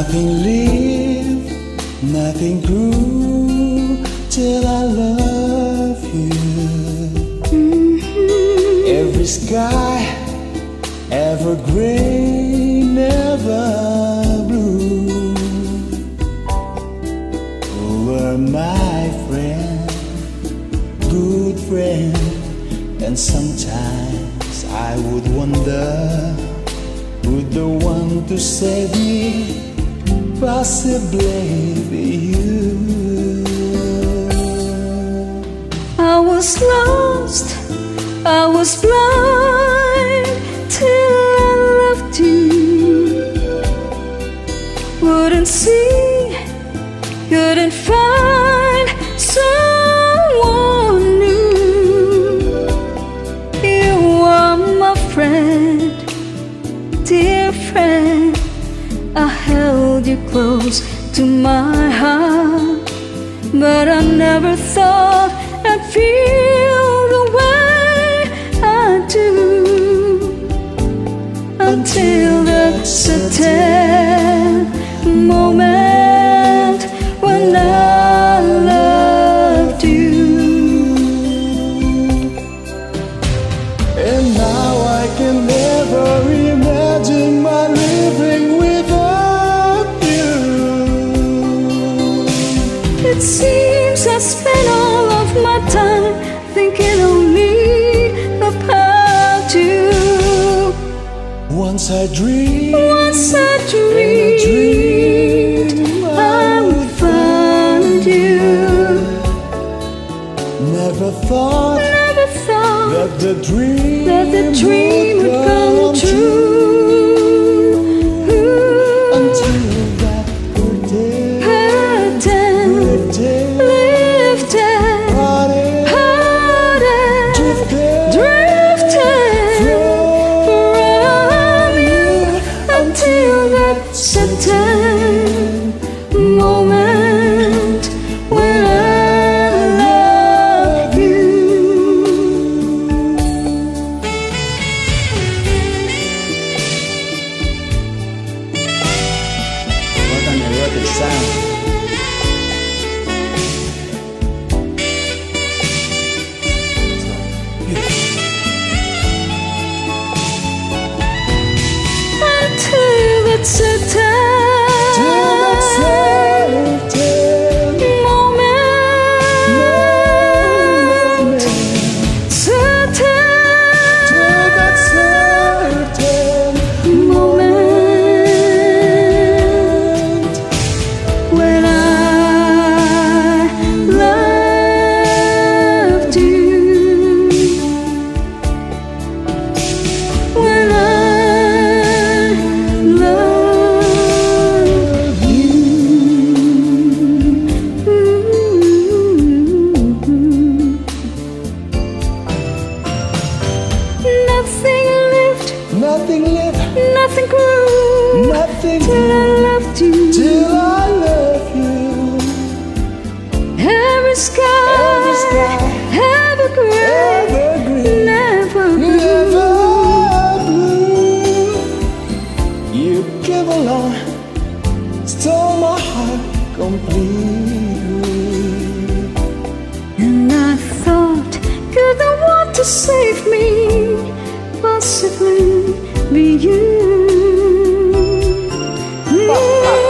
Nothing lived, nothing grew till I love you. Mm-hmm. Every sky, ever gray, never blue. You were my friend, good friend, and sometimes I would wonder would the one to save me possibly be you? I was lost, I was blind till I loved you. Wouldn't see, couldn't find to my heart. But I never thought I'd feel the way I do Until that certain moment Once I dreamed, Once I and I dreamed dreamed I would find you. Never thought Never thought that the dream that the dream would come true nothing till I loved you. till I love you. Every sky, Every sky, ever gray, evergreen, never blue. never blue. You came along, stole my heart completely. And I thought, could the one to save me possibly be you? Bye.